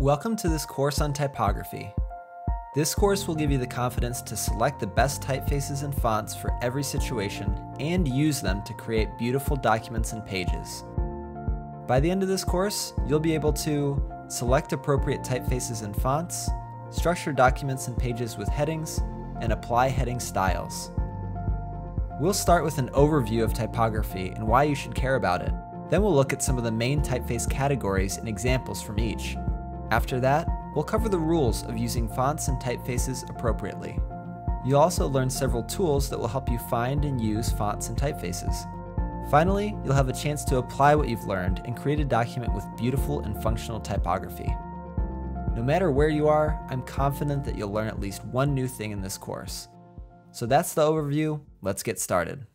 Welcome to this course on typography. This course will give you the confidence to select the best typefaces and fonts for every situation and use them to create beautiful documents and pages. By the end of this course, you'll be able to select appropriate typefaces and fonts, structure documents and pages with headings, and apply heading styles. We'll start with an overview of typography and why you should care about it. Then we'll look at some of the main typeface categories and examples from each. After that, we'll cover the rules of using fonts and typefaces appropriately. You'll also learn several tools that will help you find and use fonts and typefaces. Finally, you'll have a chance to apply what you've learned and create a document with beautiful and functional typography. No matter where you are, I'm confident that you'll learn at least one new thing in this course. So that's the overview, let's get started.